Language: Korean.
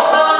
없다.